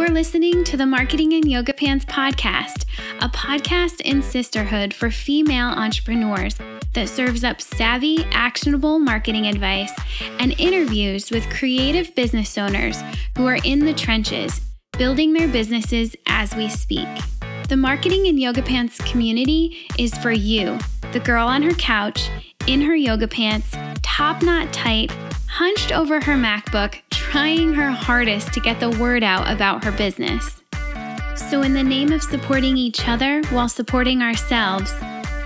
You are listening to the Marketing in Yoga Pants podcast, a podcast in sisterhood for female entrepreneurs that serves up savvy, actionable marketing advice and interviews with creative business owners who are in the trenches, building their businesses as we speak. The Marketing in Yoga Pants community is for you, the girl on her couch, in her yoga pants, top knot tight, hunched over her MacBook, trying her hardest to get the word out about her business. So, in the name of supporting each other while supporting ourselves,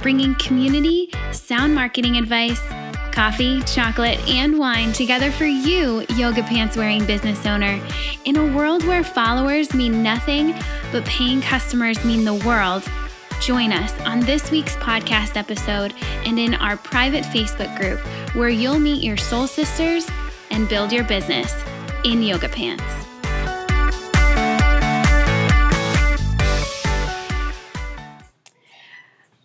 bringing community, sound marketing advice, coffee, chocolate, and wine together for you, yoga pants wearing business owner, in a world where followers mean nothing but paying customers mean the world. Join us on this week's podcast episode and in our private Facebook group where you'll meet your soul sisters and build your business in yoga pants.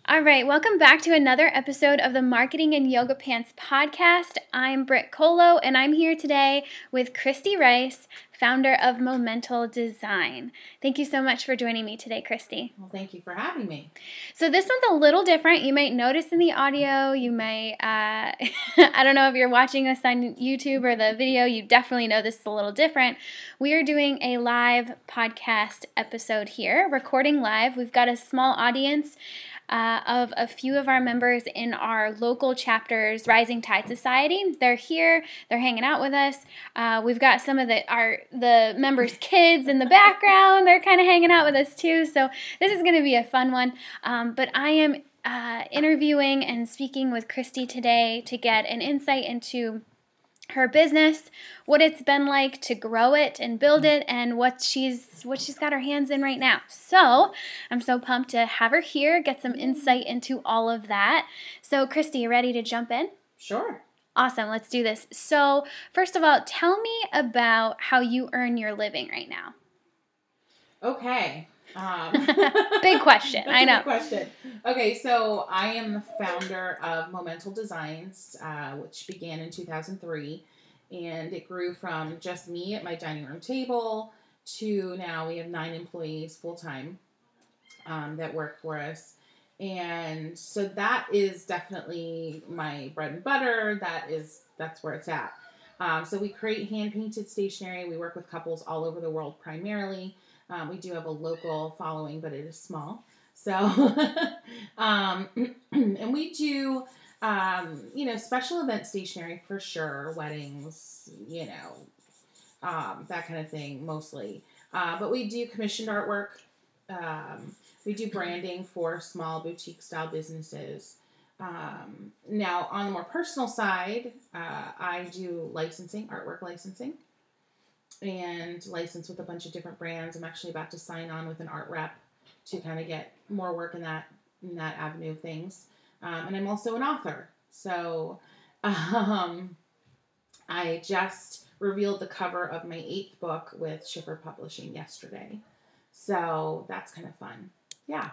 All right, welcome back to another episode of the Marketing in Yoga Pants podcast. I'm Brit Kolo, and I'm here today with Kristy Rice, founder of Momental Design. Thank you so much for joining me today, Kristy. Well, thank you for having me. So this one's a little different. You might notice in the audio. You may, uh, I don't know if you're watching this on YouTube or the video. You definitely know this is a little different. We are doing a live podcast episode here, recording live. We've got a small audience uh, of a few of our members in our local chapters, Rising Tide Society. They're here. They're hanging out with us. Uh, we've got some of the our the members' kids in the background. They're kind of hanging out with us too. So this is going to be a fun one. Um, but I am uh, interviewing and speaking with Kristy today to get an insight into her business, what it's been like to grow it and build it, and what she's what she's got her hands in right now. So I'm so pumped to have her here, get some insight into all of that. So Kristy, you ready to jump in? Sure. Awesome, let's do this. So first of all, tell me about how you earn your living right now. Okay. Um, big question. I know. question. Okay, so I am the founder of Momental Designs, uh, which began in 2003, and it grew from just me at my dining room table to now we have nine employees full time um, that work for us. And so that is definitely my bread and butter. That is that's where it's at. Um, so we create hand painted stationery. We work with couples all over the world primarily. Um, we do have a local following, but it is small. So, um, and we do, um, you know, special event stationery for sure, weddings, you know, um, that kind of thing mostly. Uh, but we do commissioned artwork. Um, we do branding for small boutique style businesses. Um, now, on the more personal side, uh, I do licensing, artwork licensing and licensed with a bunch of different brands. I'm actually about to sign on with an art rep to kind of get more work in that in that avenue of things. Um, and I'm also an author, so um, I just revealed the cover of my eighth book with Schiffer Publishing yesterday. So that's kind of fun. Yeah.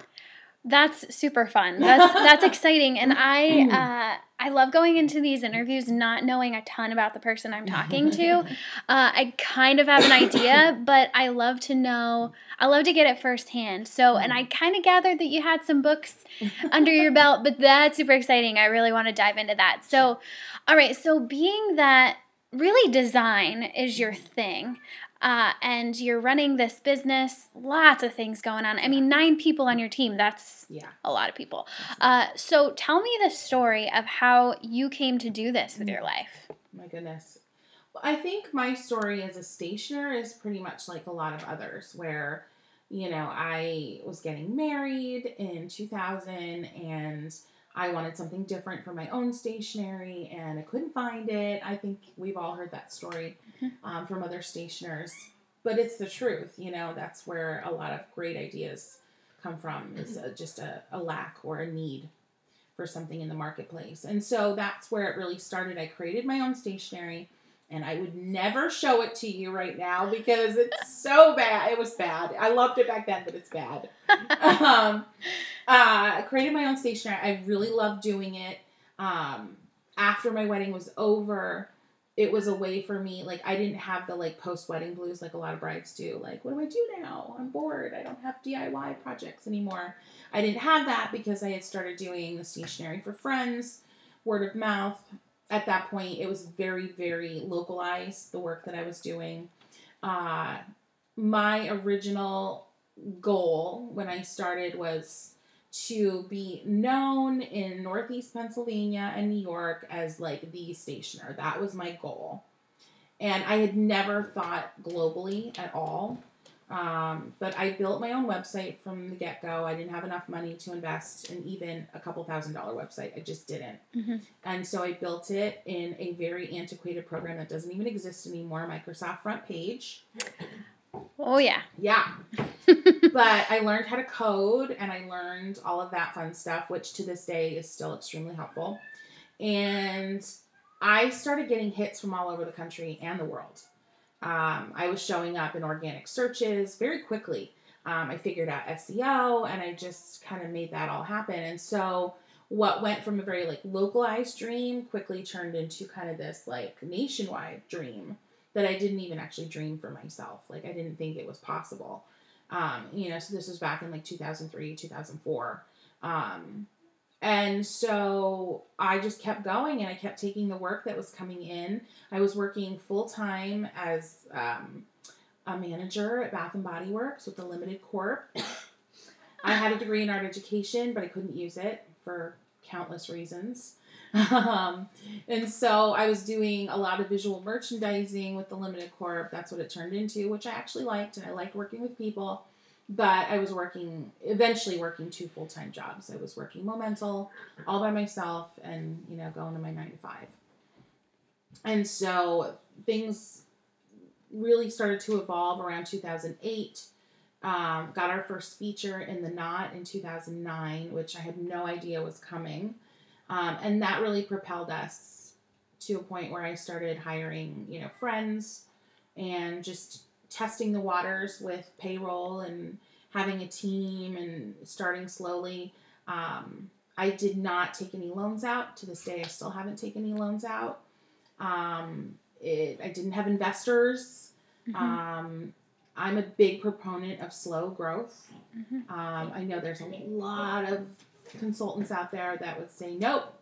That's super fun. That's that's exciting, and I uh, I love going into these interviews not knowing a ton about the person I'm talking to. Uh, I kind of have an idea, but I love to know. I love to get it firsthand. So, and I kind of gathered that you had some books under your belt, but that's super exciting. I really want to dive into that. So, all right. So, being that really design is your thing uh, and you're running this business, lots of things going on. I mean, nine people on your team, that's yeah. a lot of people. Uh, so tell me the story of how you came to do this with your life. My goodness. Well, I think my story as a stationer is pretty much like a lot of others, where, you know, I was getting married in 2000 and I wanted something different for my own stationery and I couldn't find it. I think we've all heard that story um, from other stationers, but it's the truth. You know, that's where a lot of great ideas come from is a, just a, a lack or a need for something in the marketplace. And so that's where it really started. I created my own stationery and I would never show it to you right now because it's so bad. It was bad. I loved it back then, but it's bad. um, uh, I created my own stationery. I really loved doing it. Um, after my wedding was over, it was a way for me like i didn't have the like post wedding blues like a lot of brides do like what do i do now i'm bored i don't have diy projects anymore i didn't have that because i had started doing the stationery for friends word of mouth at that point it was very very localized the work that i was doing uh, my original goal when i started was to be known in Northeast Pennsylvania and New York as like the stationer. That was my goal. And I had never thought globally at all. Um, but I built my own website from the get go. I didn't have enough money to invest in even a couple thousand dollar website. I just didn't. Mm-hmm. And so I built it in a very antiquated program that doesn't even exist anymore Microsoft Front Page. Oh, yeah. Yeah. but I learned how to code and I learned all of that fun stuff, which to this day is still extremely helpful. And I started getting hits from all over the country and the world. Um, I was showing up in organic searches very quickly. Um, I figured out SEO and I just kind of made that all happen. And so, what went from a very like localized dream quickly turned into kind of this like nationwide dream that I didn't even actually dream for myself. Like I didn't think it was possible. Um, you know, so this was back in like 2003, 2004. Um, and so I just kept going and I kept taking the work that was coming in. I was working full time as um, a manager at Bath and Body Works with the Limited Corp. I had a degree in art education, but I couldn't use it for countless reasons. Um, and so I was doing a lot of visual merchandising with the Limited Corp. That's what it turned into, which I actually liked, and I liked working with people. But I was working, eventually working two full time jobs. I was working Momental all by myself and, you know, going to my nine to five. And so things really started to evolve around 2008. Um, got our first feature in the Knot in 2009, which I had no idea was coming. Um, and that really propelled us to a point where I started hiring, you know, friends and just testing the waters with payroll and having a team and starting slowly. Um, I did not take any loans out. To this day, I still haven't taken any loans out. Um, it, I didn't have investors. Mm-hmm. Um, I'm a big proponent of slow growth. Mm-hmm. Um, I know there's a lot of consultants out there that would say, nope,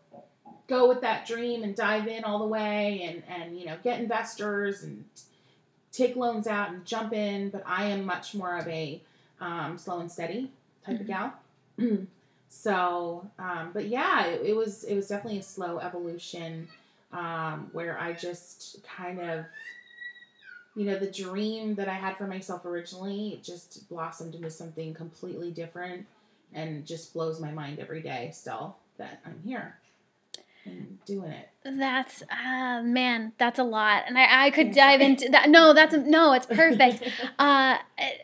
go with that dream and dive in all the way and, and you know, get investors and take loans out and jump in. But I am much more of a um, slow and steady type mm-hmm. of gal. so, um, but yeah, it, it, was it was definitely a slow evolution um, where I just kind of, you know, the dream that I had for myself originally just blossomed into something completely different and just blows my mind every day still that I'm here and doing it. That's uh man, that's a lot. And I, I could dive into that. No, that's a, no, it's perfect. uh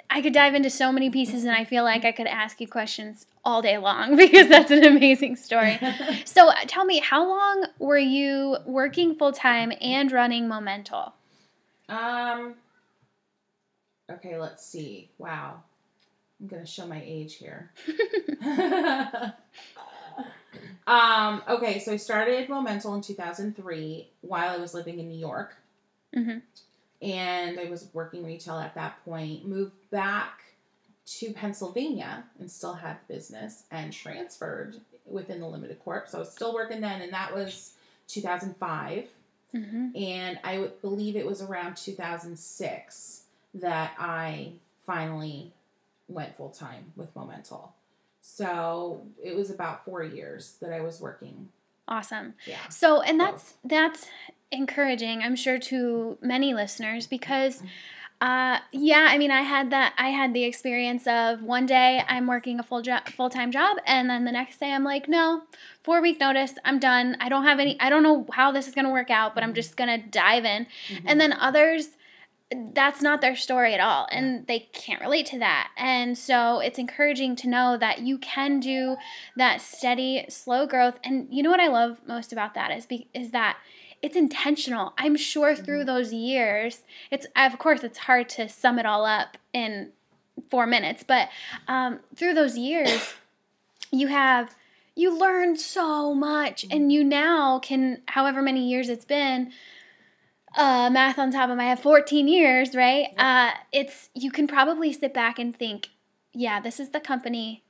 I could dive into so many pieces and I feel like I could ask you questions all day long because that's an amazing story. so uh, tell me, how long were you working full time and running Momental? Um Okay, let's see. Wow. I'm gonna show my age here. Um, okay, so I started Momental in 2003 while I was living in New York. Mm-hmm. And I was working retail at that point. Moved back to Pennsylvania and still had the business and transferred within the Limited Corp. So I was still working then, and that was 2005. Mm-hmm. And I would believe it was around 2006 that I finally went full time with Momental. So it was about four years that I was working. Awesome. Yeah. So and that's that's encouraging, I'm sure, to many listeners because mm-hmm. uh, yeah, I mean, I had that. I had the experience of one day I'm working a full job, full time job, and then the next day I'm like, no, four week notice, I'm done. I don't have any. I don't know how this is gonna work out, but I'm mm-hmm. just gonna dive in. Mm-hmm. And then others, that's not their story at all and they can't relate to that and so it's encouraging to know that you can do that steady slow growth and you know what i love most about that is be, is that it's intentional i'm sure through mm-hmm. those years it's of course it's hard to sum it all up in four minutes but um, through those years you have you learned so much and mm-hmm. you now can however many years it's been uh, math on top of my head, 14 years, right? Uh, it's you can probably sit back and think, yeah, this is the company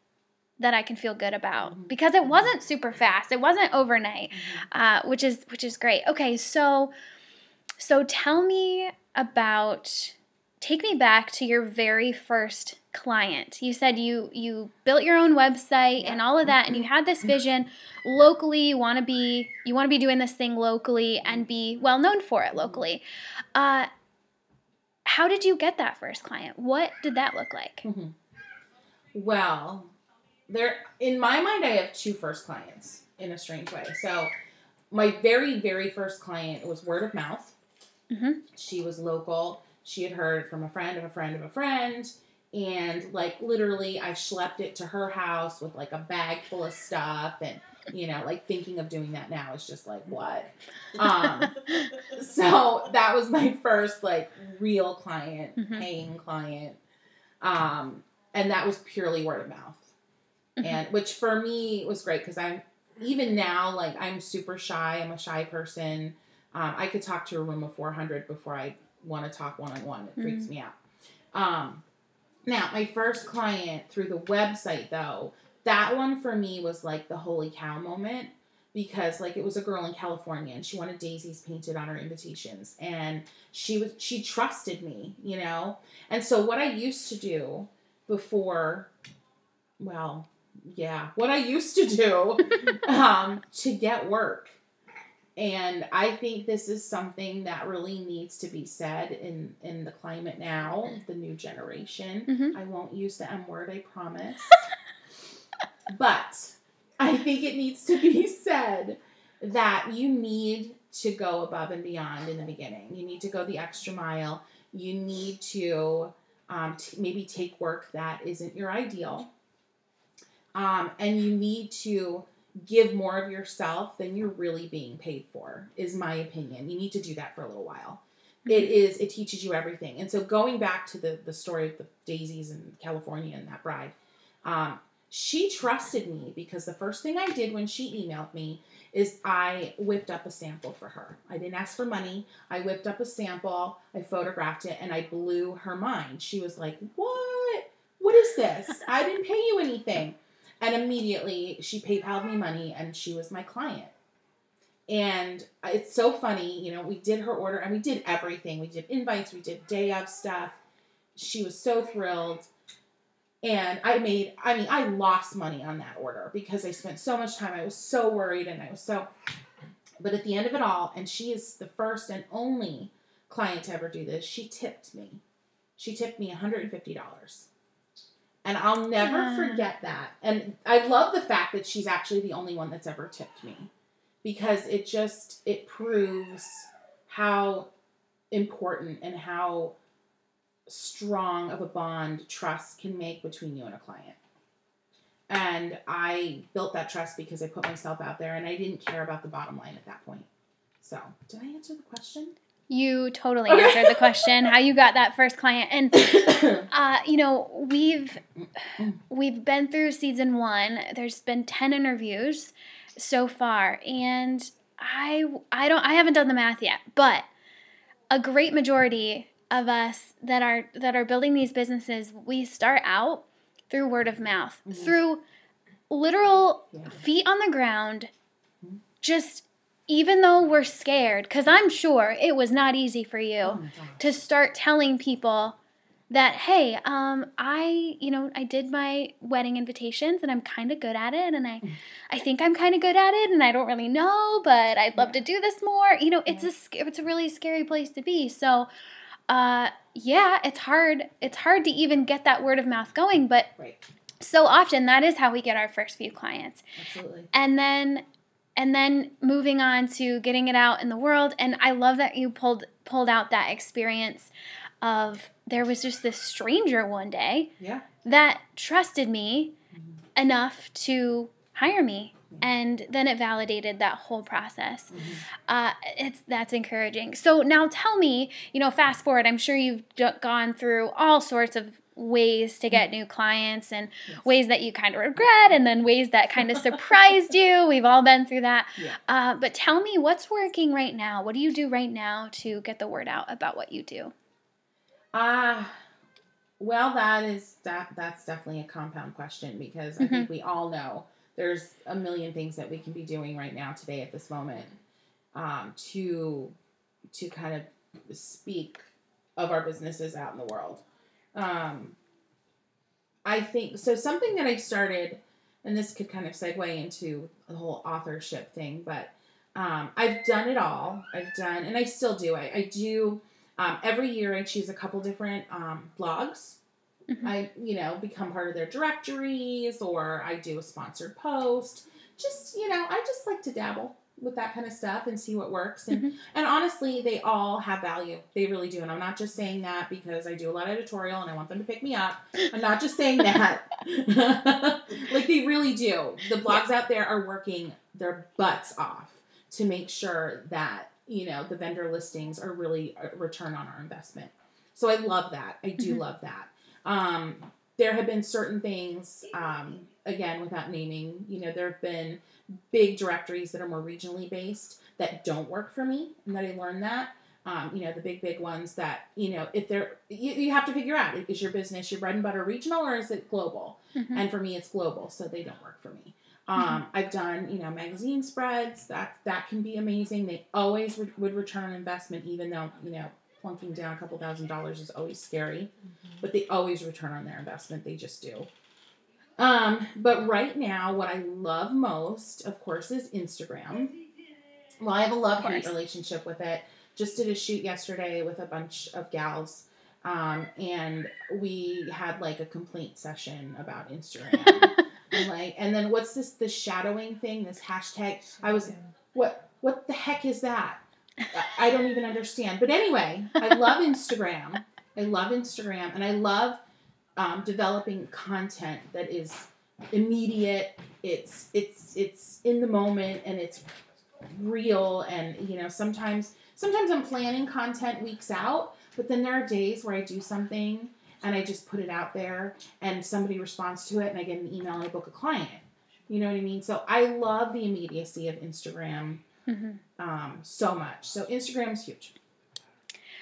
that I can feel good about Mhm. because it wasn't super fast. It wasn't overnight, Mm-hmm. uh, which is which is great. Okay, so so tell me about take me back to your very first client. You said you you built your own website and all of that and you had this vision locally you want to be you want to be doing this thing locally and be well known for it locally. Uh how did you get that first client? What did that look like? Mhm. Well, there in my mind, I have two first clients in a strange way. So, my very very first client was word of mouth. Mhm. She was local. She had heard from a friend of a friend of a friend, and like literally, I schlepped it to her house with like a bag full of stuff, and you know, like thinking of doing that now is just like what. Um, so that was my first like real client, Mhm. paying client. Um, and that was purely word of mouth. Mhm. And which for me was great because I'm even now like I'm super shy. I'm a shy person. Um, I could talk to a room of 400 before I want to talk one on one. It freaks me out. Um, now my first client through the website though, that one for me was like the holy cow moment because like it was a girl in California and she wanted daisies painted on her invitations and she was she trusted me, you know. And so what I used to do before well, yeah, what I used to do um to get work. And I think this is something that really needs to be said in in the climate now, the new generation. Mhm. I won't use the M word, I promise. but I think it needs to be said that you need to go above and beyond in the beginning. You need to go the extra mile. You need to um, t- maybe take work that isn't your ideal. Um, and you need to give more of yourself than you're really being paid for, is my opinion. You need to do that for a little while. It is, it teaches you everything. And so going back to the, the story of the daisies in California and that bride, um, she trusted me because the first thing I did when she emailed me is I whipped up a sample for her. I didn't ask for money. I whipped up a sample, I photographed it, and I blew her mind. She was like, What? What is this? I didn't pay you anything. And immediately she PayPal'd me money and she was my client. And it's so funny, you know, we did her order and we did everything. We did invites, we did day of stuff. She was so thrilled. And I made, I mean, I lost money on that order because I spent so much time. I was so worried and I was so, but at the end of it all, and she is the first and only client to ever do this, she tipped me. She tipped me $150. And I'll never Yeah. forget that. And I love the fact that she's actually the only one that's ever tipped me because it just it proves how important and how strong of a bond trust can make between you and a client. And I built that trust because I put myself out there and I didn't care about the bottom line at that point. So, did I answer the question? You totally answered the question how you got that first client and uh, you know we've we've been through season one there's been 10 interviews so far and i i don't i haven't done the math yet but a great majority of us that are that are building these businesses we start out through word of mouth Mhm. through literal Yeah. feet on the ground Mhm. just even though we're scared because i'm sure it was not easy for you Oh to start telling people that hey um i you know i did my wedding invitations and i'm kind of good at it and i Mm. i think i'm kind of good at it and i don't really know but i'd love Yeah. to do this more you know it's Yeah. a it's a really scary place to be so uh yeah it's hard it's hard to even get that word of mouth going but Right. so often that is how we get our first few clients Absolutely. and then and then moving on to getting it out in the world and i love that you pulled pulled out that experience of there was just this stranger one day Yeah. that trusted me Mhm. enough to hire me and then it validated that whole process Mhm. uh, it's that's encouraging so now tell me you know fast forward i'm sure you've gone through all sorts of ways to get new clients and Yes. ways that you kind of regret and then ways that kind of surprised you. We've all been through that. Yeah. Uh, but tell me what's working right now? What do you do right now to get the word out about what you do? Ah, well, that is that. That's definitely a compound question because I think we all know there's a million things that we can be doing right now today at this moment um, to to kind of speak of our businesses out in the world. Um, I think so. Something that I started, and this could kind of segue into the whole authorship thing, but um, I've done it all. I've done, and I still do. I, I do um, every year. I choose a couple different um, blogs. Mhm. I, you know, become part of their directories, or I do a sponsored post. Just, you know, I just like to dabble with that kind of stuff and see what works. And Mhm. and honestly, they all have value. They really do. And I'm not just saying that because I do a lot of editorial and I want them to pick me up. I'm not just saying that. like they really do. The blogs out there are working their butts off to make sure that, you know, the vendor listings are really a return on our investment. So I love that. I do Mhm. love that. Um, there have been certain things, um, again, without naming, you know, there have been big directories that are more regionally based that don't work for me, and that I learned that. Um, you know, the big, big ones that, you know, if they're, you, you have to figure out is your business your bread and butter regional or is it global? Mhm. And for me, it's global, so they don't work for me. Um, I've done, you know, magazine spreads. That that can be amazing. They always would, would return investment, even though you know plunking down a couple thousand dollars is always scary. But they always return on their investment. They just do. Um, but right now, what I love most, of course, is Instagram. Well, I have a love hate relationship with it. Just did a shoot yesterday with a bunch of gals, um, and we had like a complaint session about Instagram. and like, and then what's this? The shadowing thing. This hashtag. I was what? What the heck is that? I- don't even understand. But anyway, I love Instagram. I love Instagram, and I love um, developing content that is immediate. It's it's it's in the moment, and it's real. And you know, sometimes sometimes I'm planning content weeks out, but then there are days where I do something and I just put it out there, and somebody responds to it, and I get an email and I book a client. You know what I mean? So I love the immediacy of Instagram Mhm. um, so much. So Instagram's huge.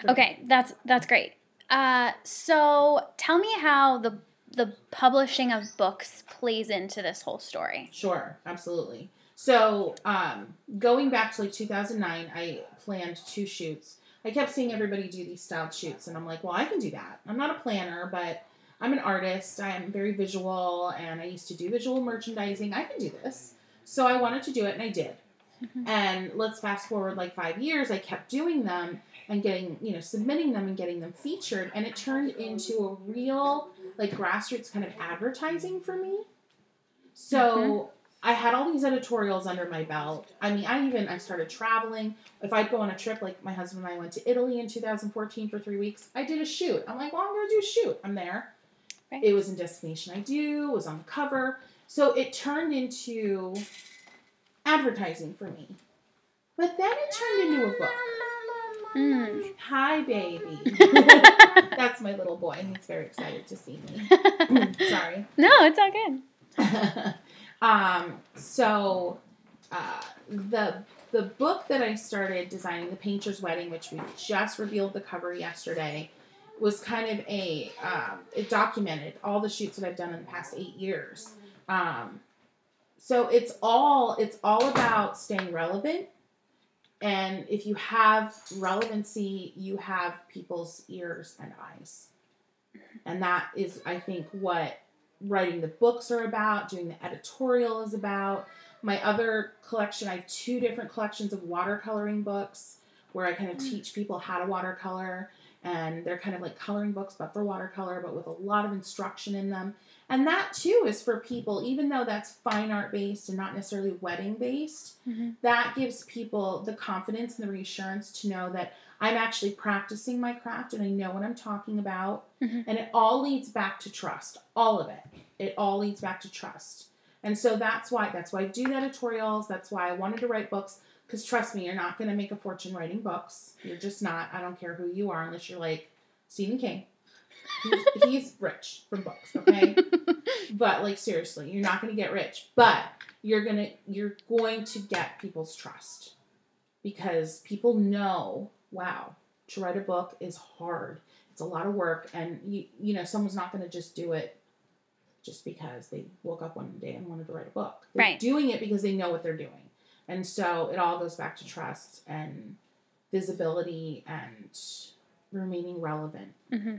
Okay, that's that's great. Uh, so tell me how the the publishing of books plays into this whole story. Sure, absolutely. So um, going back to like 2009, I planned two shoots. I kept seeing everybody do these styled shoots, and I'm like, well, I can do that. I'm not a planner, but I'm an artist. I am very visual, and I used to do visual merchandising. I can do this. So I wanted to do it, and I did. Mhm. And let's fast forward like five years. I kept doing them and getting, you know, submitting them and getting them featured, and it turned into a real like grassroots kind of advertising for me. So I had all these editorials under my belt. I mean, I even I started traveling. If I'd go on a trip, like my husband and I went to Italy in 2014 for three weeks, I did a shoot. I'm like, well, I'm gonna do a shoot. I'm there. Right. It was in Destination I Do. It was on the cover. So it turned into advertising for me. But then it turned into a book. Mm. Hi, baby. That's my little boy. He's very excited to see me. Sorry. no, it's all good. um, so uh, the the book that I started designing, The Painter's Wedding, which we just revealed the cover yesterday, was kind of a um, it documented all the shoots that I've done in the past eight years. Um, so it's all it's all about staying relevant. And if you have relevancy, you have people's ears and eyes. And that is, I think, what writing the books are about, doing the editorial is about. My other collection, I have two different collections of watercoloring books where I kind of hmm. teach people how to watercolor. And they're kind of like coloring books, but for watercolor, but with a lot of instruction in them. And that too is for people, even though that's fine art based and not necessarily wedding based, Mhm. that gives people the confidence and the reassurance to know that I'm actually practicing my craft and I know what I'm talking about. Mhm. And it all leads back to trust. All of it. It all leads back to trust. And so that's why that's why I do the editorials. That's why I wanted to write books. Because trust me, you're not going to make a fortune writing books. You're just not. I don't care who you are, unless you're like Stephen King. He's, he's rich from books, okay? but like seriously, you're not going to get rich, but you're going to you're going to get people's trust because people know, wow, to write a book is hard. It's a lot of work and you you know, someone's not going to just do it just because they woke up one day and wanted to write a book. They're Right. doing it because they know what they're doing. And so it all goes back to trust and visibility and remaining relevant. hmm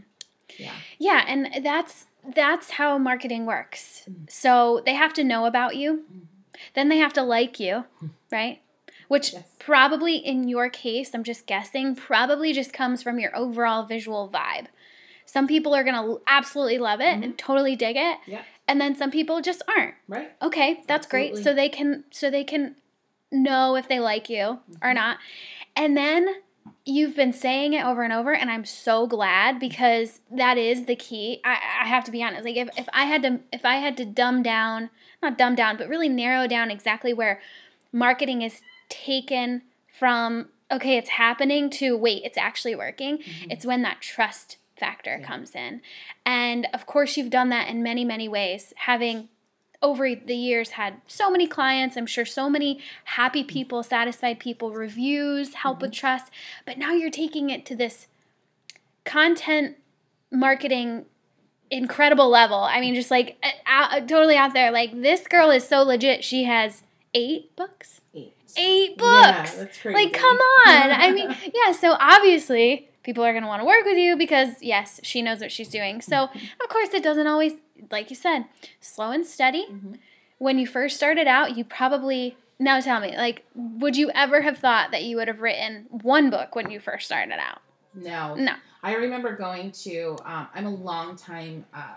Yeah. Yeah, and that's that's how marketing works. Mhm. So they have to know about you, Mhm. then they have to like you, right? Which Yes. probably in your case, I'm just guessing, probably just comes from your overall visual vibe. Some people are gonna absolutely love it and totally dig it, Yeah. and then some people just aren't. Right? Okay, that's great. So they can so they can know if they like you or Mhm. not. And then you've been saying it over and over, and I'm so glad because that is the key. I, I have to be honest. Like if, if I had to if I had to dumb down, not dumb down, but really narrow down exactly where marketing is taken from okay, it's happening to wait, it's actually working. Mhm. It's when that trust factor Yeah. comes in. And of course, you've done that in many, many ways, having over the years had so many clients. I'm sure so many happy mm. people, satisfied people, reviews, help with mm-hmm. trust. But now you're taking it to this content marketing incredible level. I mean, just like out, totally out there. Like, this girl is so legit. She has eight books. Eight. Eight Yeah, books. that's crazy. Like, come on. I mean, yeah, so obviously people are going to want to work with you because, yes, she knows what she's doing. So, of course, it doesn't always, like you said, slow and steady. Mhm. When you first started out, you probably, now tell me, like, would you ever have thought that you would have written one book when you first started out? No. No. I remember going to. Um, I'm a long time uh,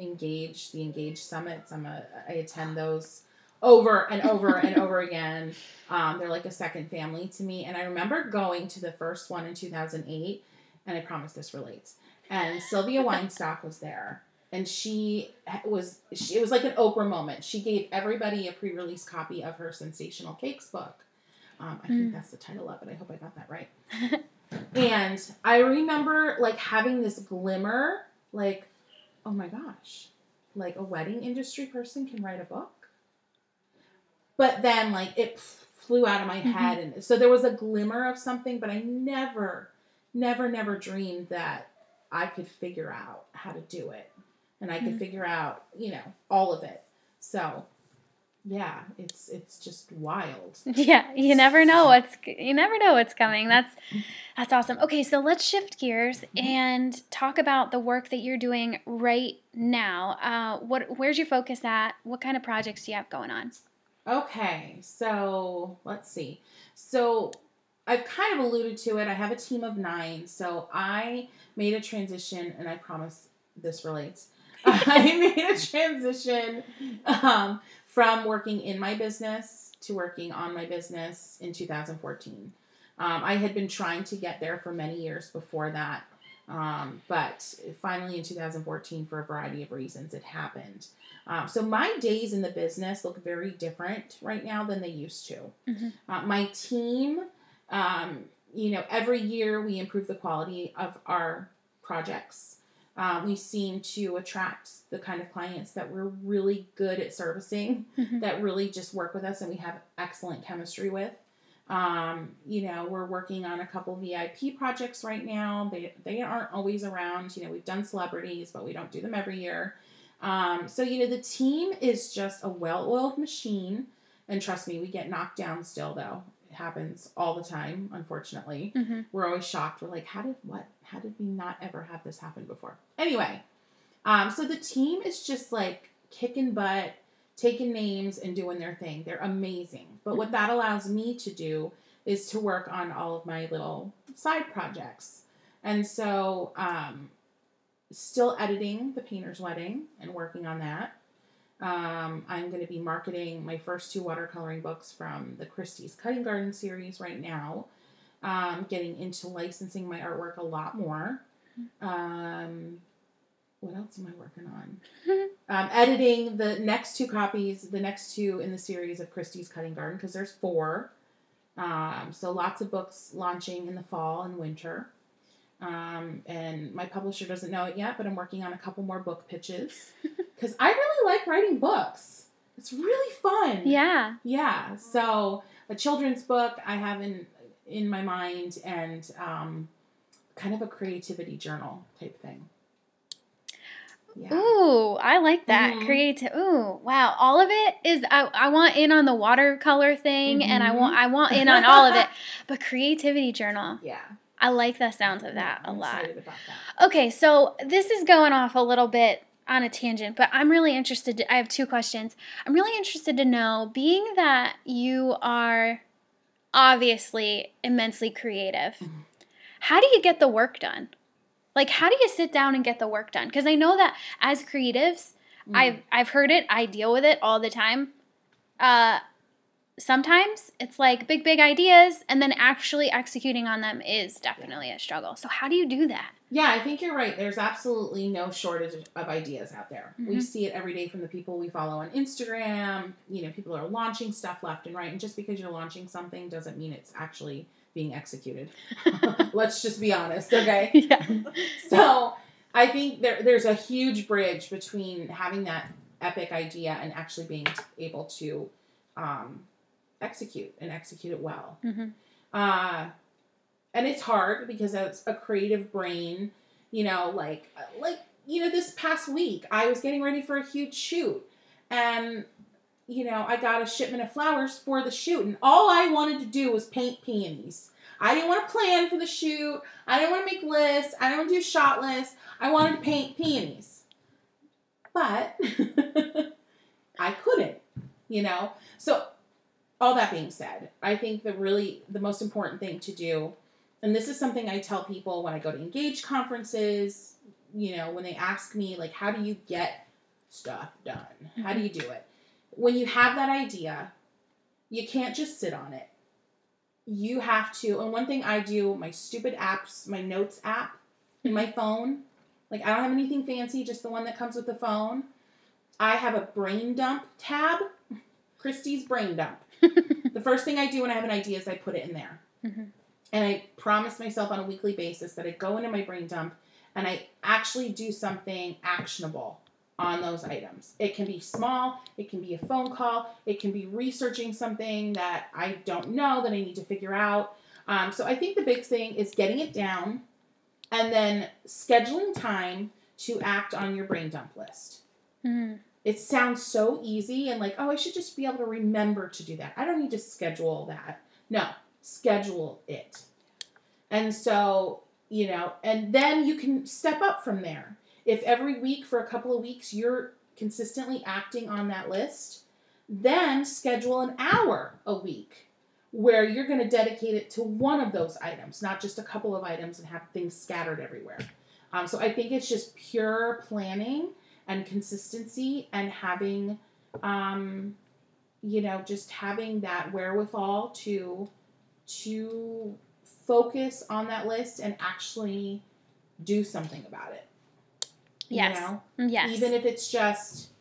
engaged. The Engage summits. I'm a. I attend those over and over and over again. Um, they're like a second family to me. And I remember going to the first one in 2008. And I promise this relates. And Sylvia Weinstock was there. And she was, she, it was like an Oprah moment. She gave everybody a pre release copy of her Sensational Cakes book. Um, I think Mm. that's the title of it. I hope I got that right. And I remember like having this glimmer, like, oh my gosh, like a wedding industry person can write a book. But then like it flew out of my Mhm. head, and so there was a glimmer of something, but I never, never, never dreamed that I could figure out how to do it, and I could Mhm. figure out, you know, all of it. So, yeah, it's it's just wild. Yeah, you never know what's you never know what's coming. That's that's awesome. Okay, so let's shift gears and talk about the work that you're doing right now. Uh, what where's your focus at? What kind of projects do you have going on? Okay, so let's see. So I've kind of alluded to it. I have a team of nine. So I made a transition, and I promise this relates. I made a transition um, from working in my business to working on my business in 2014. Um, I had been trying to get there for many years before that. Um, but finally in 2014, for a variety of reasons, it happened. Um, so my days in the business look very different right now than they used to. Mhm. Uh, my team, um, you know, every year we improve the quality of our projects. Um, we seem to attract the kind of clients that we're really good at servicing, Mhm. that really just work with us and we have excellent chemistry with. Um, you know, we're working on a couple VIP projects right now. They they aren't always around. You know, we've done celebrities, but we don't do them every year. Um, so you know, the team is just a well-oiled machine. And trust me, we get knocked down still though. Happens all the time, unfortunately. Mhm. We're always shocked. We're like, how did what? How did we not ever have this happen before? Anyway, um, so the team is just like kicking butt, taking names and doing their thing. They're amazing. But what that allows me to do is to work on all of my little side projects. And so, um, still editing The Painter's Wedding and working on that. Um, I'm going to be marketing my first two watercoloring books from the Kristy's Cutting Garden series right now. Um, getting into licensing my artwork a lot more. Um, what else am I working on? um, editing the next two copies, the next two in the series of Kristy's Cutting Garden, because there's four. Um, so lots of books launching in the fall and winter. Um, and my publisher doesn't know it yet, but I'm working on a couple more book pitches because I really like writing books. It's really fun. Yeah. Yeah. So a children's book I have in in my mind, and um, kind of a creativity journal type thing. Yeah. Ooh, I like that. Mm-hmm. Creative. Ooh, wow. All of it is I, I want in on the watercolor thing mm-hmm. and I want I want in on all of it. But creativity journal. Yeah. I like the sounds of that yeah, a lot. That. Okay, so this is going off a little bit on a tangent, but I'm really interested to, I have two questions. I'm really interested to know being that you are obviously immensely creative. Mm-hmm. How do you get the work done? Like, how do you sit down and get the work done? Because I know that as creatives, mm. I've I've heard it. I deal with it all the time. Uh, sometimes it's like big big ideas, and then actually executing on them is definitely a struggle. So how do you do that? Yeah, I think you're right. There's absolutely no shortage of ideas out there. Mm-hmm. We see it every day from the people we follow on Instagram. You know, people are launching stuff left and right, and just because you're launching something doesn't mean it's actually being executed. Let's just be honest, okay? Yeah. so I think there, there's a huge bridge between having that epic idea and actually being able to um, execute and execute it well. Mm-hmm. Uh, and it's hard because as a creative brain, you know, like like you know, this past week I was getting ready for a huge shoot, and you know, I got a shipment of flowers for the shoot, and all I wanted to do was paint peonies. I didn't want to plan for the shoot. I didn't want to make lists. I didn't want to do shot lists. I wanted to paint peonies. But I couldn't, you know? So, all that being said, I think the really, the most important thing to do, and this is something I tell people when I go to engage conferences, you know, when they ask me, like, how do you get stuff done? How do you mm-hmm. do it? when you have that idea, you can't just sit on it. You have to, and one thing I do, my stupid apps, my notes app in my phone, like I don't have anything fancy, just the one that comes with the phone. I have a brain dump tab, Kristy's brain dump. The first thing I do when I have an idea is I put it in there. Mm-hmm. And I promise myself on a weekly basis that I go into my brain dump and I actually do something actionable on those items. It can be small, it can be a phone call, it can be researching something that I don't know that I need to figure out. Um, so I think the big thing is getting it down and then scheduling time to act on your brain dump list. Mm. It sounds so easy and like, oh, I should just be able to remember to do that. I don't need to schedule that. No, schedule it. And so, you know, and then you can step up from there if every week for a couple of weeks you're consistently acting on that list, then schedule an hour a week where you're going to dedicate it to one of those items, not just a couple of items and have things scattered everywhere. Um, so I think it's just pure planning and consistency and having, um, you know, just having that wherewithal to to focus on that list and actually do something about it. Yes. You know? Mm, yes. Even if it's just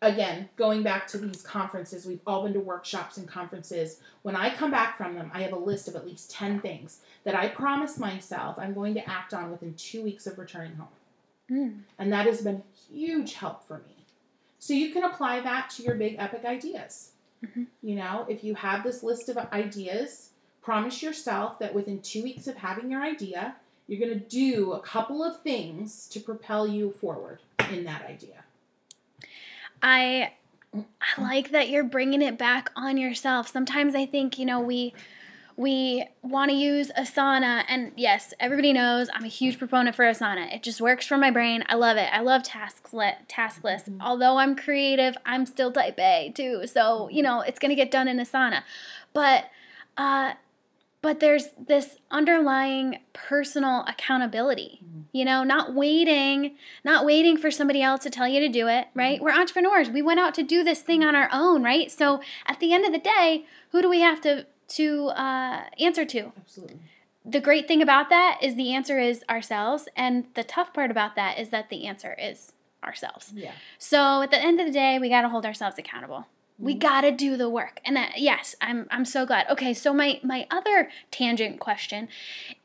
again, going back to these conferences, we've all been to workshops and conferences. When I come back from them, I have a list of at least 10 things that I promise myself I'm going to act on within two weeks of returning home. Mm. And that has been huge help for me. So you can apply that to your big epic ideas. Mm-hmm. You know, if you have this list of ideas, promise yourself that within two weeks of having your idea, you're going to do a couple of things to propel you forward in that idea. I I like that you're bringing it back on yourself. Sometimes I think, you know, we we want to use Asana and yes, everybody knows I'm a huge proponent for Asana. It just works for my brain. I love it. I love task li- task lists. Mm-hmm. Although I'm creative, I'm still type A too. So, you know, it's going to get done in Asana. But uh but there's this underlying personal accountability mm-hmm. you know not waiting not waiting for somebody else to tell you to do it right mm-hmm. we're entrepreneurs we went out to do this thing on our own right so at the end of the day who do we have to to uh, answer to absolutely the great thing about that is the answer is ourselves and the tough part about that is that the answer is ourselves yeah so at the end of the day we got to hold ourselves accountable we mm-hmm. got to do the work. And that, yes, I'm I'm so glad. Okay, so my my other tangent question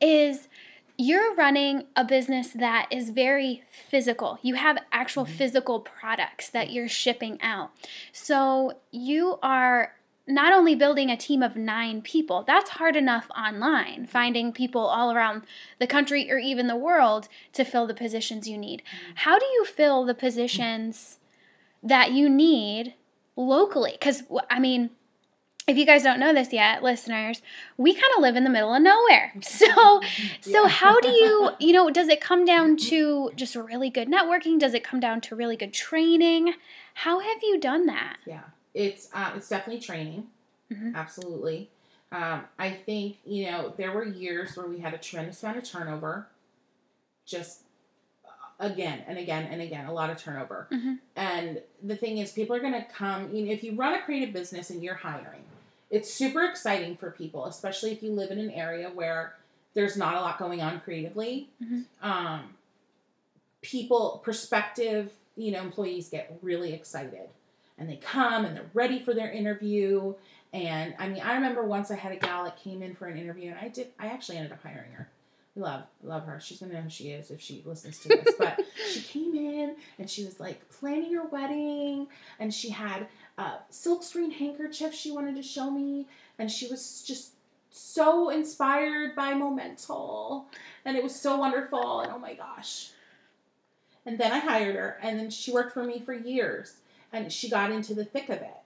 is you're running a business that is very physical. You have actual Mm-hmm. physical products that you're shipping out. So you are not only building a team of nine people, that's hard enough online, finding people all around the country or even the world to fill the positions you need. Mm. How do you fill the positions that you need locally? Because, I mean, if you guys don't know this yet, listeners, we kind of live in the middle of nowhere. So, so Yeah. how do you, you know, does it come down to just really good networking? Does it come down to really good training? How have you done that? Yeah, it's uh, it's definitely training. Mhm. Absolutely. Um, I think you know there were years where we had a tremendous amount of turnover. Just uh, again and again and again, a lot of turnover. Mhm. And the thing is, people are going to come. You know, if you run a creative business and you're hiring, it's super exciting for people, especially if you live in an area where there's not a lot going on creatively. Mhm. Um, people, prospective, you know, employees get really excited and they come and they're ready for their interview. And I mean, I remember once I had a gal that came in for an interview, and I did. I actually ended up hiring her. I love, love her. She's gonna know who she is if she listens to this. But she came in and she was like planning her wedding, and she had a silk screen handkerchief she wanted to show me, and she was just so inspired by Momental, and it was so wonderful. And oh my gosh. And then I hired her, and then she worked for me for years, and she got into the thick of it.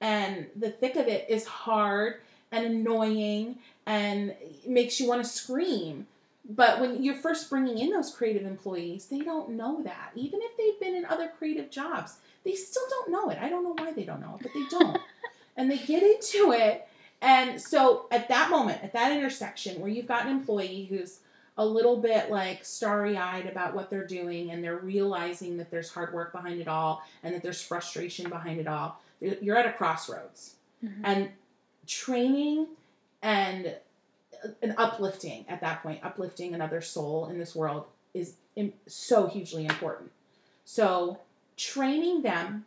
And the thick of it is hard and annoying and makes you want to scream. But when you're first bringing in those creative employees, they don't know that. Even if they've been in other creative jobs, they still don't know it. I don't know why they don't know it, but they don't. and they get into it. And so at that moment, at that intersection where you've got an employee who's a little bit like starry eyed about what they're doing and they're realizing that there's hard work behind it all and that there's frustration behind it all, you're at a crossroads. Mhm. And training and an uplifting at that point, uplifting another soul in this world is so hugely important. So, training them,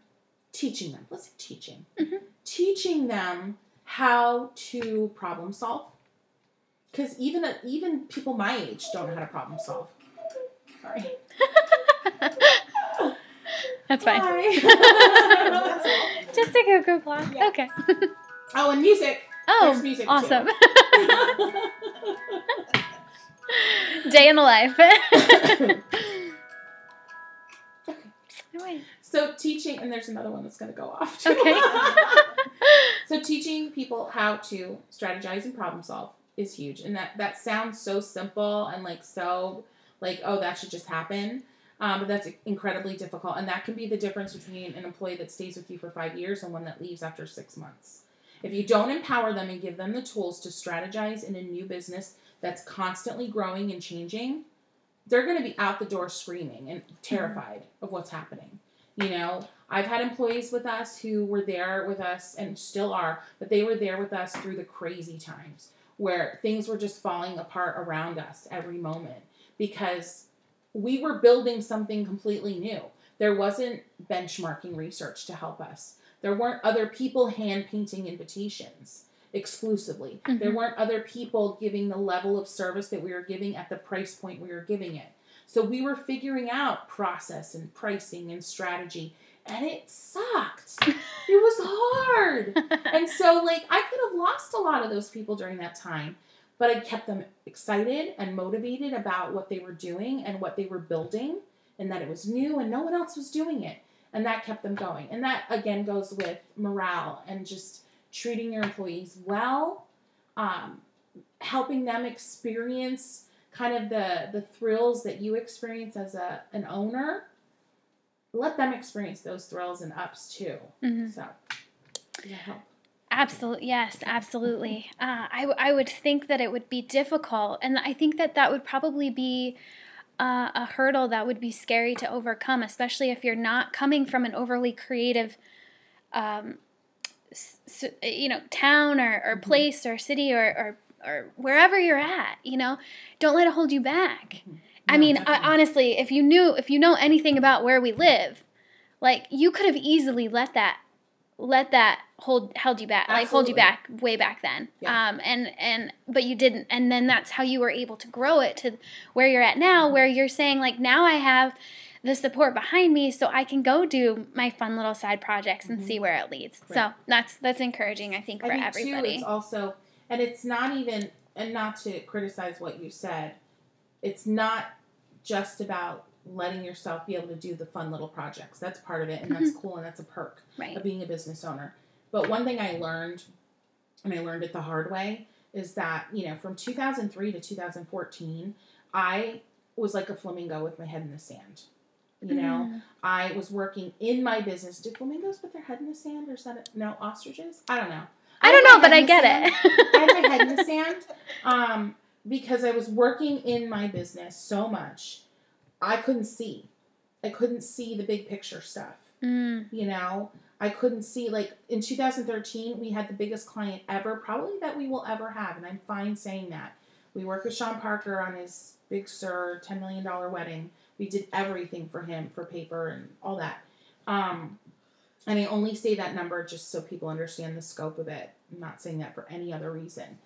teaching them, let's say teaching, Mhm. teaching them how to problem solve. Because even even people my age don't know how to problem solve. Sorry. That's fine. Just a cuckoo clock. Yeah. Okay. oh, and music. Oh, There's music awesome. Day in the life. Alright. So teaching, and there's another one that's going to go off. Too. Okay. so teaching people how to strategize and problem solve is huge, and that that sounds so simple and like so like oh that should just happen, um, but that's incredibly difficult, and that can be the difference between an employee that stays with you for five years and one that leaves after six months. If you don't empower them and give them the tools to strategize in a new business that's constantly growing and changing, they're going to be out the door screaming and terrified of what's happening. You know, I've had employees with us who were there with us and still are, but they were there with us through the crazy times where things were just falling apart around us every moment because we were building something completely new. There wasn't benchmarking research to help us. There weren't other people hand painting invitations exclusively. There Mhm. weren't other people giving the level of service that we were giving at the price point we were giving it. So we were figuring out process and pricing and strategy, and it sucked. it was hard. And so, like, I could have lost a lot of those people during that time, but I kept them excited and motivated about what they were doing and what they were building, and that it was new and no one else was doing it. And that kept them going. And that, again, goes with morale and just treating your employees well, um, helping them experience kind of the, the thrills that you experience as a, an owner. Let them experience those thrills and ups too. Mhm. So, yeah, help? Absolutely, yes, absolutely. Uh, I, I would think that it would be difficult, and I think that that would probably be uh, a hurdle that would be scary to overcome, especially if you're not coming from an overly creative, um, s- s- you know, town or, or Mhm. place or city or, or or wherever you're at. You know, don't let it hold you back. I mean, I, honestly, if you knew, if you know anything about where we live, like you could have easily let that let that hold held you back like hold you back way back then. Yeah. um and and but you didn't. And then that's how you were able to grow it to where you're at now where you're saying like now i have the support behind me so i can go do my fun little side projects and Mhm. see where it leads. So that's that's encouraging i think for I think everybody too, it's also, and it's not even, and not to criticize what you said, it's not just about letting yourself be able to do the fun little projects. That's part of it, and that's cool, and that's a perk right of being a business owner. But one thing I learned, and I learned it the hard way, is that, you know, from 2003 to 2014, I was like a flamingo with my head in the sand. You know, Mm. I was working in my business. Do flamingos put their head in the sand, or is that a, no ostriches? I don't know. i don't know but i get sand. it I had my head in the sand um, because I was working in my business so much. I couldn't see. I couldn't see the big picture stuff. Mm, You know, I couldn't see like in 2013 we had the biggest client ever, probably that we will ever have, and I'm fine saying that. We worked with Sean Parker on his Big Sur $10 million wedding. We did everything for him for paper and all that. Um, and I only say that number just so people understand the scope of it. I'm not saying that for any other reason.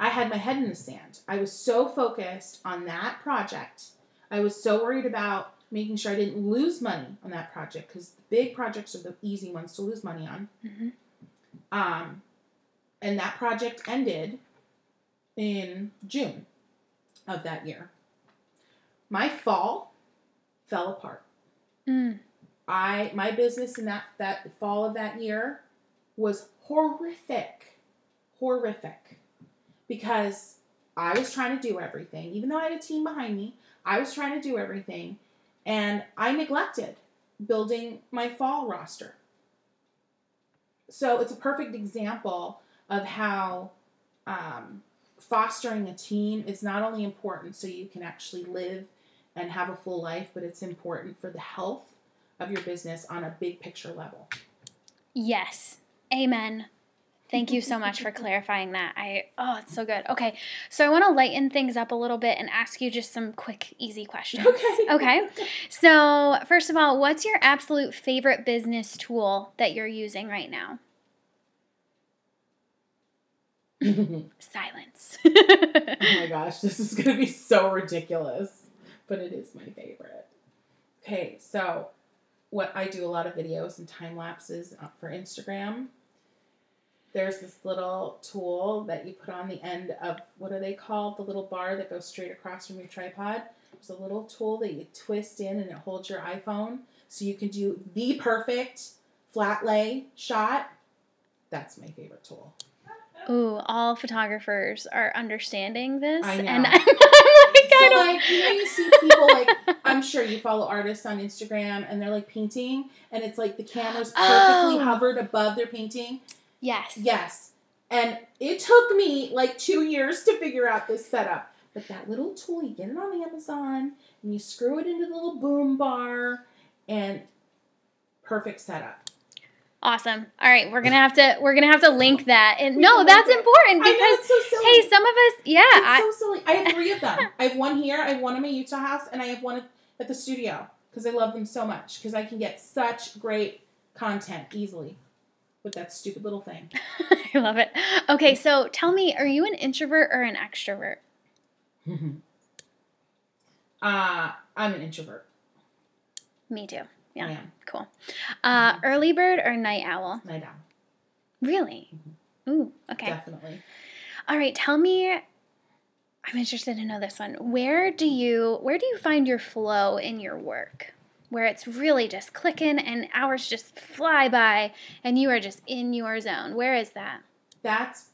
I had my head in the sand. I was so focused on that project. I was so worried about making sure I didn't lose money on that project because big projects are the easy ones to lose money on. mhm. Um, and that project ended in June of that year. My fall fell apart. Mm. I my business in that that fall of that year was horrific, horrific, because I was trying to do everything, even though I had a team behind me. I was trying to do everything, and I neglected building my fall roster. So it's a perfect example of how um, fostering a team is not only important so you can actually live and have a full life, but it's important for the health of your business on a big picture level. Yes. Amen. Thank you so much for clarifying that. I oh, it's so good. Okay. So I want to lighten things up a little bit and ask you just some quick easy questions. Okay. Okay. So, first of all, what's your absolute favorite business tool that you're using right now? Silence. oh my gosh, this is gonna be so ridiculous, but it is my favorite. Okay, so what I do a lot of videos and time lapses uh, for Instagram. There's this little tool that you put on the end of what are they called? The little bar that goes straight across from your tripod. There's a little tool that you twist in and it holds your iPhone so you can do the perfect flat lay shot. That's my favorite tool. Ooh, all photographers are understanding this. I know. And I'm, like, I So don't. like you know you see people like I'm sure you follow artists on Instagram and they're like painting and it's like the camera's oh. perfectly Oh. hovered above their painting. Yes. Yes. And it took me like two years to figure out this setup. But that little tool, you get it on Amazon and you screw it into the little boom bar and perfect setup. Awesome. All right, we're gonna have to we're gonna have to link that. And no, that's important because it's so silly. hey, some of us, yeah, it's I, so silly. I have three of them. I have one here, I have one in my Utah house, and I have one at the studio because I love them so much because I can get such great content easily with that stupid little thing. I love it. Okay, so tell me, are you an introvert or an extrovert? uh, I'm an introvert. Me too. Yeah. I am. Cool. Uh, Mm-hmm. early bird or night owl? Night owl. Really? Ooh, okay. Definitely. All right, tell me I'm interested to know this one. Where do you where do you find your flow in your work? Where it's really just clicking and hours just fly by and you are just in your zone. Where is that? That's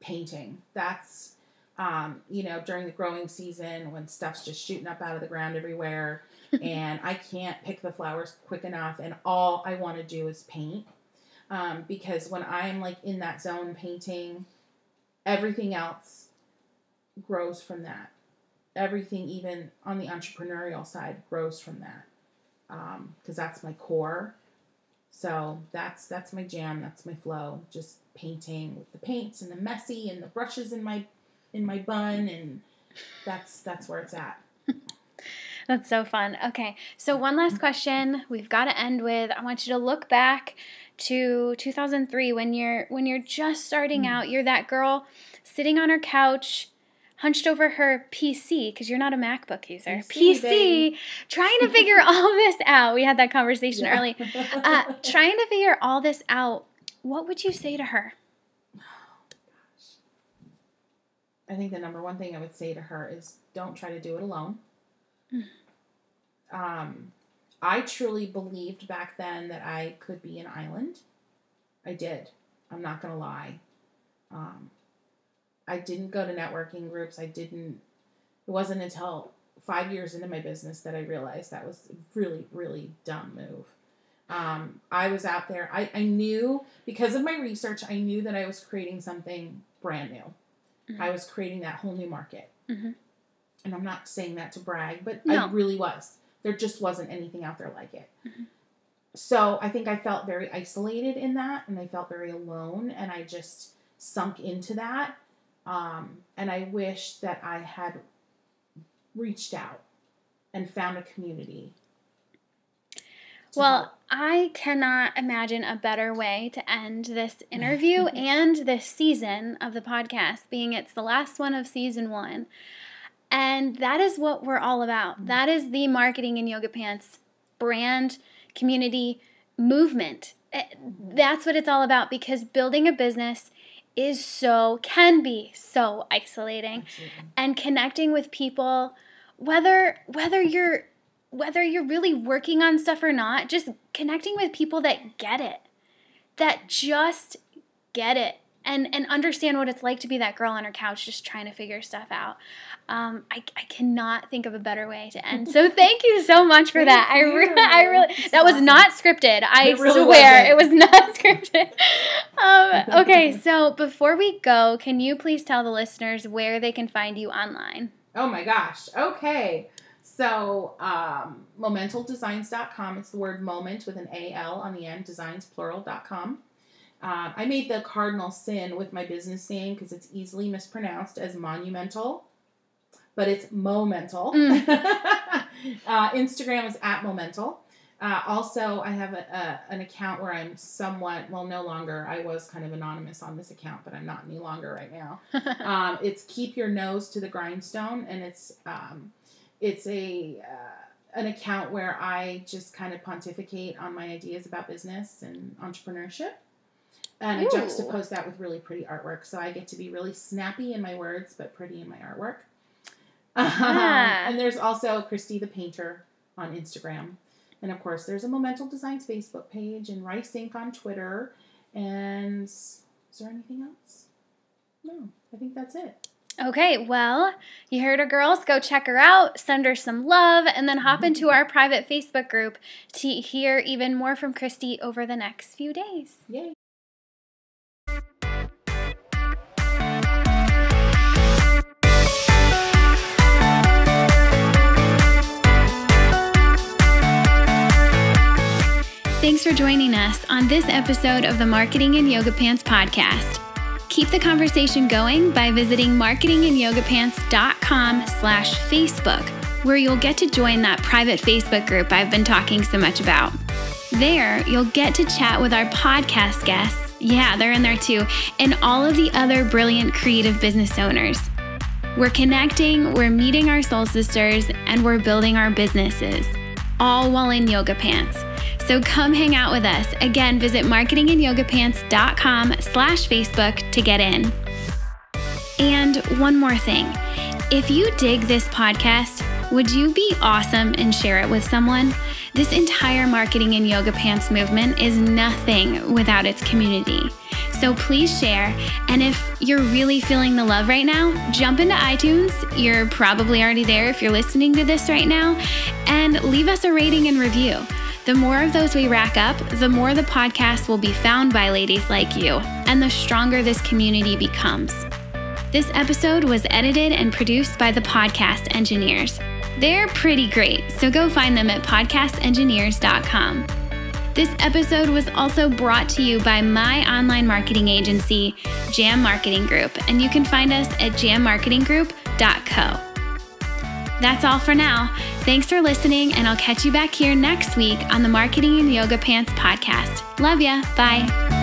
painting. That's um, you know, during the growing season when stuff's just shooting up out of the ground everywhere and I can't pick the flowers quick enough and all I want to do is paint. Um, because when I'm like in that zone painting, everything else grows from that. Everything, even on the entrepreneurial side, grows from that. Because that's my core. So that's that's my jam. That's my flow. Just painting with the paints and the messy and the brushes in my in my bun, and that's that's where it's at. That's so fun. Okay, so one last question we've got to end with I want you to look back to 2003 when you're when you're just starting mm. out, you're that girl sitting on her couch hunched over her PC because you're not a MacBook user. PC, PC trying to figure all this out. We had that conversation yeah. early. Uh, trying to figure all this out. What would you say to her? I think the number one thing I would say to her is don't try to do it alone. Mm. Um, I truly believed back then that I could be an island. I did. I'm not going to lie. Um, I didn't go to networking groups. I didn't. It wasn't until five years into my business that I realized that was really, really dumb move. Um, I was out there. I, I knew because of my research. I knew that I was creating something brand new. Mm-hmm. I was creating that whole new market. Mm-hmm. And I'm not saying that to brag, but no. I really was. There just wasn't anything out there like it. Mm-hmm. So I think I felt very isolated in that, and I felt very alone, and I just sunk into that um, and I wish that I had reached out and found a community. Well, help. I cannot imagine a better way to end this interview and this season of the podcast, being it's the last one of season one. And that is what we're all about. Mm-hmm. That is the marketing in yoga pants brand, community, movement. Eh, that's what it's all about because building a business is so can be so isolating Absolutely. and connecting with people whether whether you're whether you're really working on stuff or not just connecting with people that get it that just get it and and understand what it's like to be that girl on her couch just trying to figure stuff out um, I, I cannot think of a better way to end. So thank you so much for that. I, re- I really that was not scripted. I really swear wasn't. it was not scripted. Um, okay, so before we go, can you please tell the listeners where they can find you online? Oh my gosh. Okay. So, um, momentaldesigns.com. It's the word moment with an A-L on the end, designsplural.com. Um, I made the cardinal sin with my business name because it's easily mispronounced as monumental but it's Momental. Mm. uh, Instagram is at Momental. Uh, also, I have a, a, an account where I'm somewhat, well, no longer. I was kind of anonymous on this account, but I'm not any longer right now. um, it's Keep Your Nose to the Grindstone, and it's um, it's a uh, an account where I just kind of pontificate on my ideas about business and entrepreneurship. And Ooh. I juxtapose that with really pretty artwork. So I get to be really snappy in my words, but pretty in my artwork. Yeah. and there's also Kristy the Painter on Instagram. And of course, there's a Momental Designs Facebook page and Rice Ink on Twitter. And is there anything else? No, I think that's it. Okay, well, you heard her, girls. Go check her out, send her some love, and then hop into our private Facebook group to hear even more from Kristy over the next few days. Yay. Thanks for joining us on this episode of the Marketing in Yoga Pants podcast. Keep the conversation going by visiting marketinginyogapants.com slash Facebook, where you'll get to join that private Facebook group I've been talking so much about. There, you'll get to chat with our podcast guests. Yeah, they're in there too, and all of the other brilliant creative business owners. We're connecting, we're meeting our soul sisters, and we're building our businesses, all while in yoga pants. So come hang out with us. Again, visit marketinginyogapants.com slash Facebook to get in. And one more thing. If you dig this podcast, would you be awesome and share it with someone? This entire marketing in yoga pants movement is nothing without its community. So please share. And if you're really feeling the love right now, jump into iTunes. You're probably already there if you're listening to this right now, and leave us a rating and review. The more of those we rack up, the more the podcast will be found by ladies like you, and the stronger this community becomes. This episode was edited and produced by the podcast engineers. They're pretty great, so go find them at podcastengineers.com. This episode was also brought to you by my online marketing agency, Jam Marketing Group, and you can find us at jammarketinggroup.co. That's all for now. Thanks for listening, and I'll catch you back here next week on the Marketing in Yoga Pants podcast. Love ya. Bye.